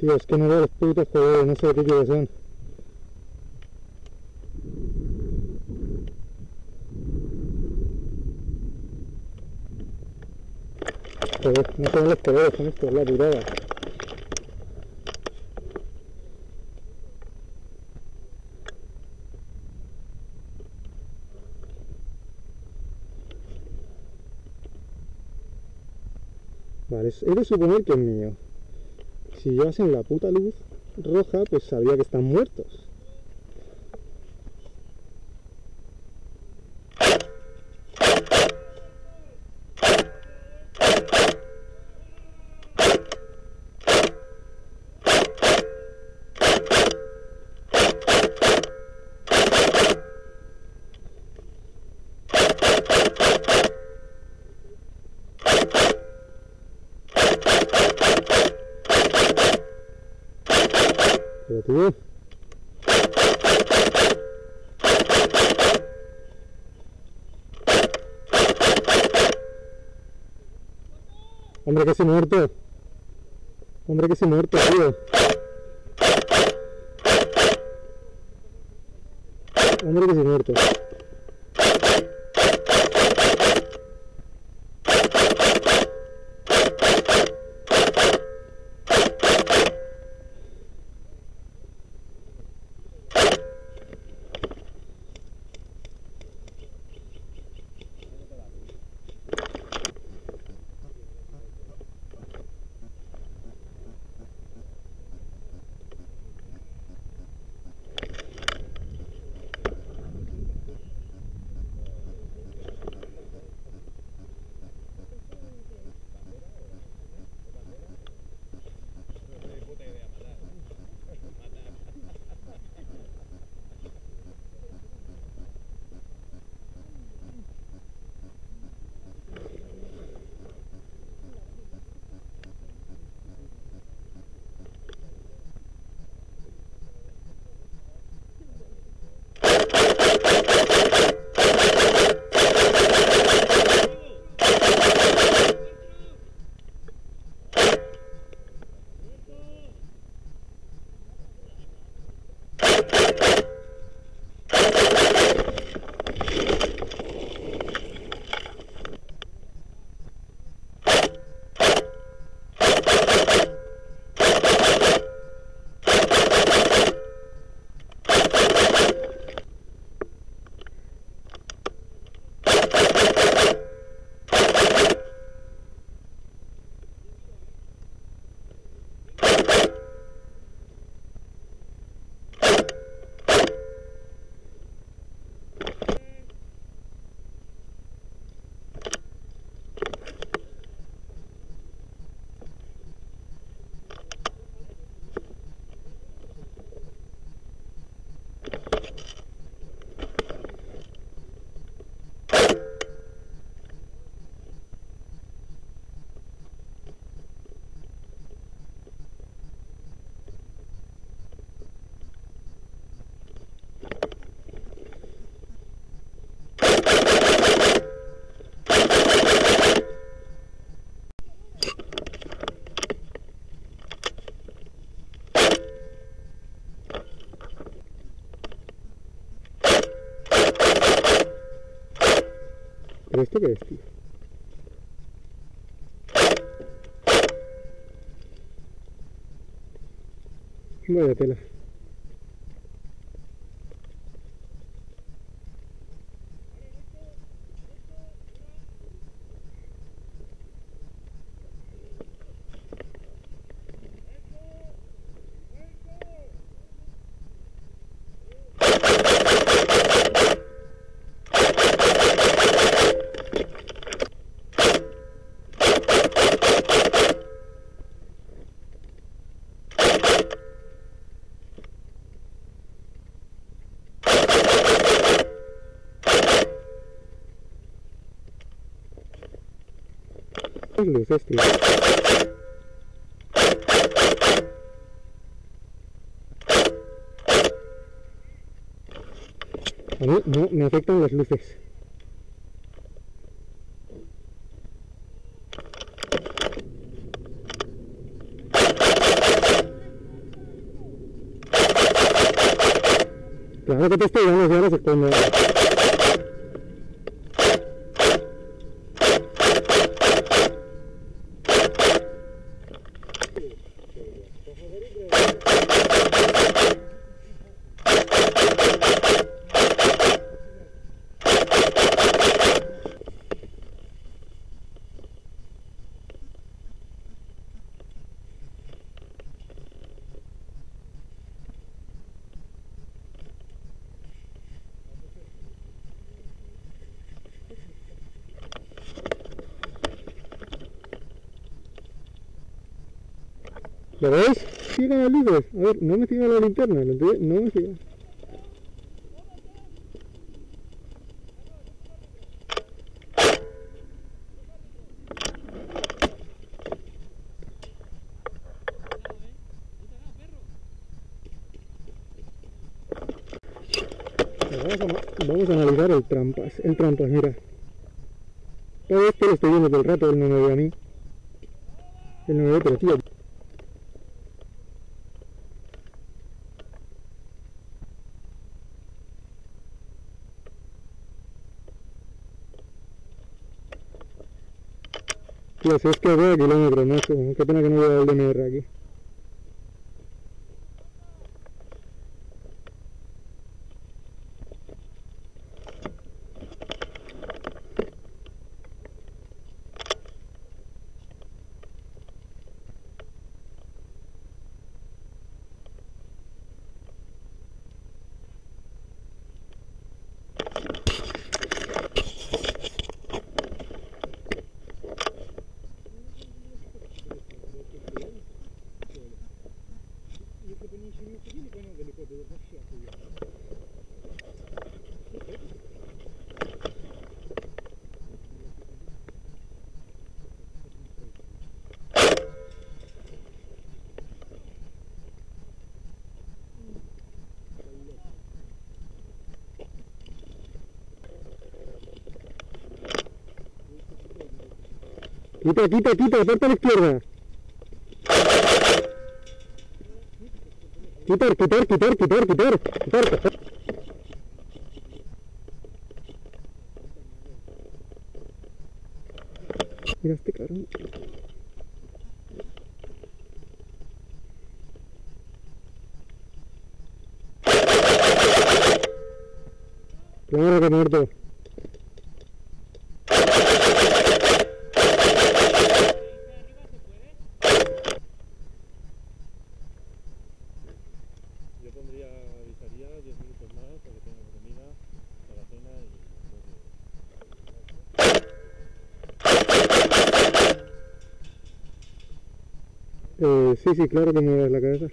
Tío, es que no veo los putos colores, no sé qué colores son. Joder, no son los colores, son estos, la durada. Vale, he de suponer que es mío. Si llevasen la puta luz roja, pues sabía que están muertos. Tío. Hombre, que se muerto. Hombre, que se muerto, tío. Hombre, se muerto. ¿Pero esto qué es, tío? Vaya tela. arregles este. A mí no me afectan las luces. Claro que te estoy dando horas de comer. ¿Lo veis? Sigan las luces. A ver, no me sigan la linterna. No me sigan. Vamos a, analizar el trampas. El trampas, mira. Todo esto lo estoy viendo todo el rato, él no me ve a mí. Él no me ve. Tío, si es que veo a kilómetros, macho. Qué pena que no vea el DMR aquí. Quita, quita, quita, aparta a la izquierda. Quitar, quitar, quitar, quitar, quitar, quitar. Mira este cabrón. Claro que muerto. Pondría, avisaría 10 minutos más para que tengan comida para la cena y Eh, sí, sí, claro que mueves la cabeza.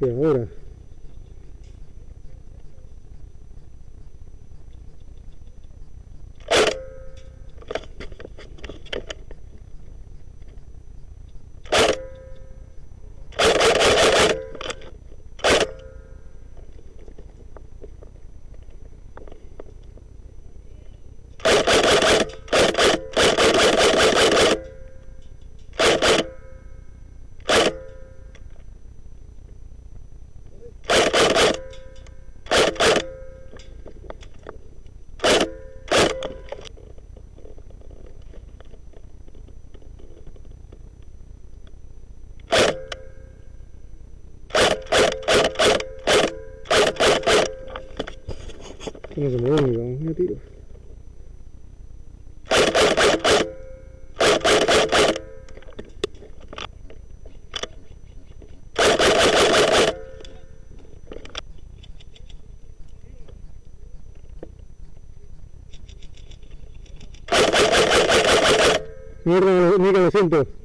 Sí, ahora. 1900.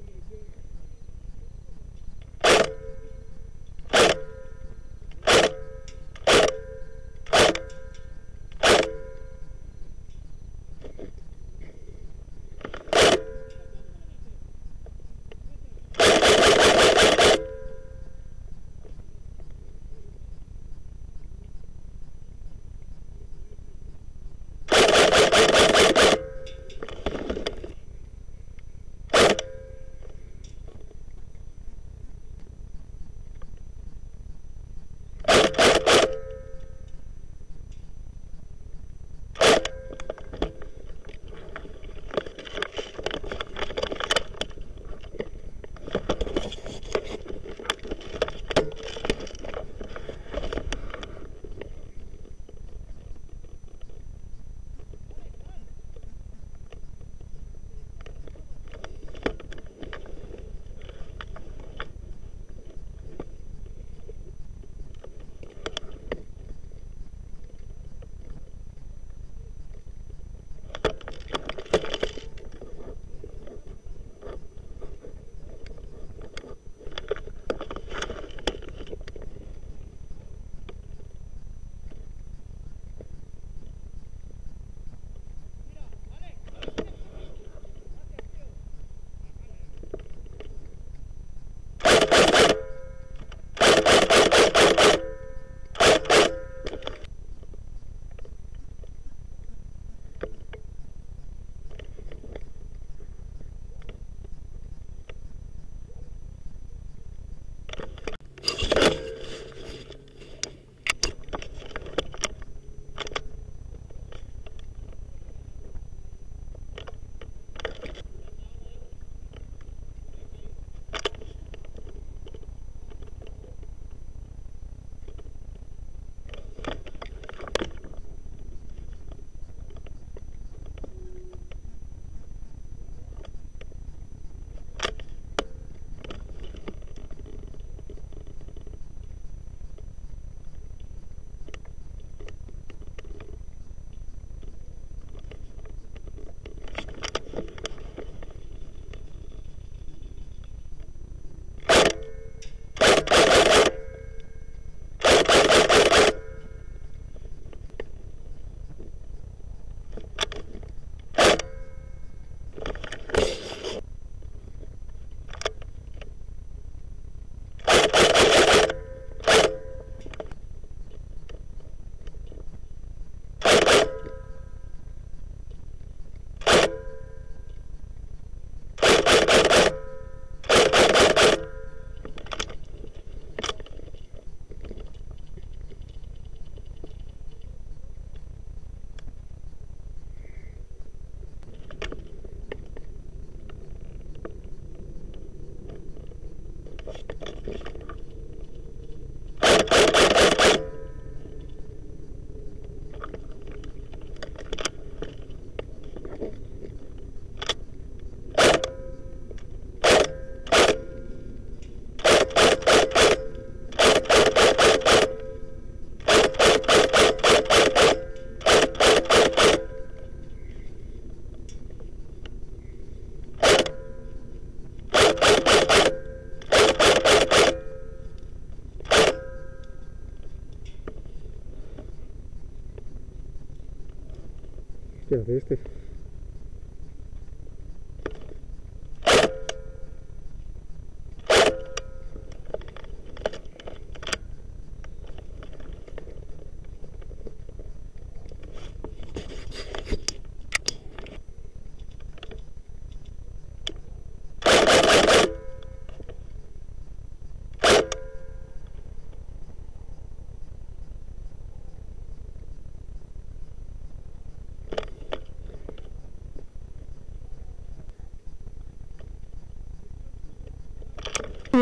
Quédate este.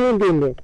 Siento. ¿Qué hace este? No entiendo.